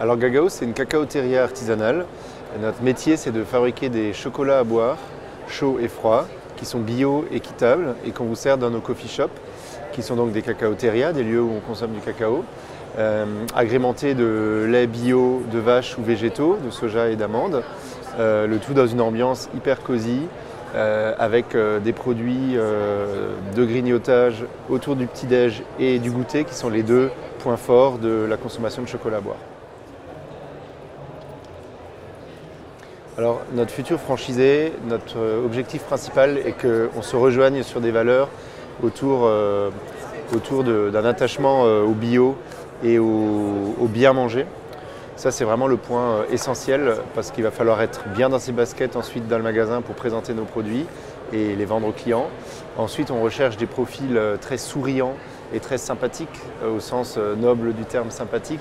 Alors Gagao, c'est une cacao terrière artisanale. notre métier, c'est de fabriquer des chocolats à boire, chauds et froids, qui sont bio, équitables et qu'on vous sert dans nos coffee shops, qui sont donc des cacao terriers, des lieux où on consomme du cacao, euh, agrémentés de lait bio, de vache ou végétaux, de soja et d'amandes. Euh, le tout dans une ambiance hyper cosy, euh, avec des produits de grignotage autour du petit-déj et du goûter qui sont les deux points forts de la consommation de chocolat à boire. Alors notre futur franchisé, notre objectif principal est qu'on se rejoigne sur des valeurs autour, autour d'un attachement au bio et au bien manger. Ça, c'est vraiment le point euh, essentiel parce qu'il va falloir être bien dans ses baskets ensuite dans le magasin pour présenter nos produits et les vendre aux clients. Ensuite, on recherche des profils euh, très souriants et très sympathiques euh, au sens noble du terme sympathique.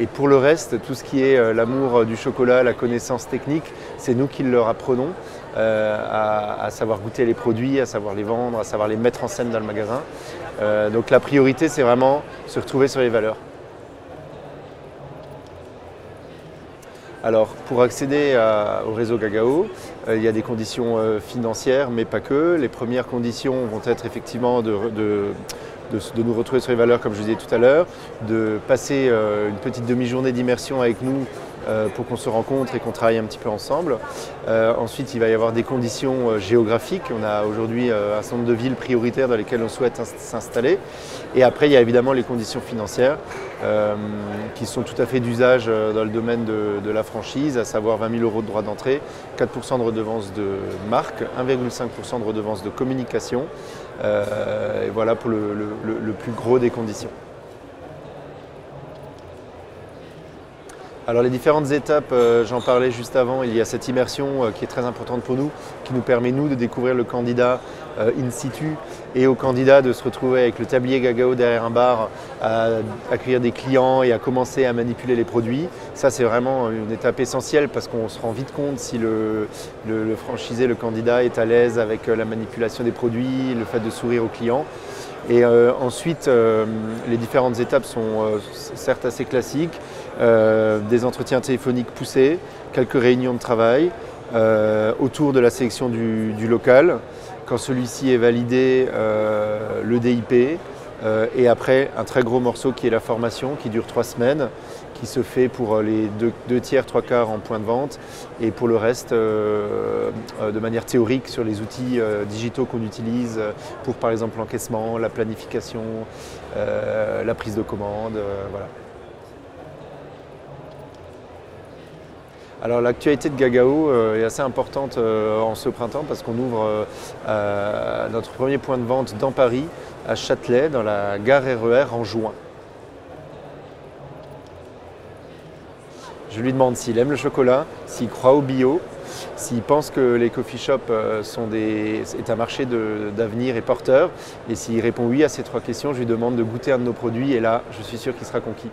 Et pour le reste, tout ce qui est l'amour du chocolat, la connaissance technique, c'est nous qui leur apprenons à, savoir goûter les produits, à savoir les vendre, à savoir les mettre en scène dans le magasin. donc la priorité, c'est vraiment se retrouver sur les valeurs. Alors, pour accéder au réseau Gagao, euh, il y a des conditions euh, financières, mais pas que. Les premières conditions vont être effectivement de, nous retrouver sur les valeurs, comme je disais tout à l'heure, de passer euh, une petite demi-journée d'immersion avec nous pour qu'on se rencontre et qu'on travaille un petit peu ensemble. Euh, ensuite, il va y avoir des conditions euh, géographiques. On a aujourd'hui un certain de villes prioritaires dans lesquelles on souhaite s'installer. Et après, il y a évidemment les conditions financières qui sont tout à fait d'usage dans le domaine de, la franchise, à savoir 20 000 euros de droits d'entrée, 4% de redevance de marque, 1,5% de redevance de communication. et voilà pour le plus gros des conditions. Alors les différentes étapes, euh, j'en parlais juste avant, il y a cette immersion euh, qui est très importante pour nous, qui nous permet nous de découvrir le candidat euh, in situ et au candidat de se retrouver avec le tablier Gagao derrière un bar, à accueillir des clients et à commencer à manipuler les produits. Ça c'est vraiment une étape essentielle parce qu'on se rend vite compte si le, franchisé, le candidat est à l'aise avec la manipulation des produits, le fait de sourire aux clients. Et ensuite, les différentes étapes sont certes assez classiques, des entretiens téléphoniques poussés, quelques réunions de travail autour de la sélection du, local. Quand celui-ci est validé, le DIP, et après un très gros morceau qui est la formation qui dure trois semaines qui se fait pour euh, les deux, tiers, trois quarts en point de vente et pour le reste euh, euh, de manière théorique sur les outils digitaux qu'on utilise pour par exemple l'encaissement, la planification, la prise de commande. voilà. Alors l'actualité de Gagao est assez importante en ce printemps parce qu'on ouvre notre premier point de vente dans Paris, à Châtelet, dans la gare RER e en juin. Je lui demande s'il aime le chocolat, s'il croit au bio, s'il pense que les coffee shops euh, sont des, est un marché d'avenir et porteur. Et s'il répond oui à ces trois questions, je lui demande de goûter un de nos produits et là, je suis sûr qu'il sera conquis.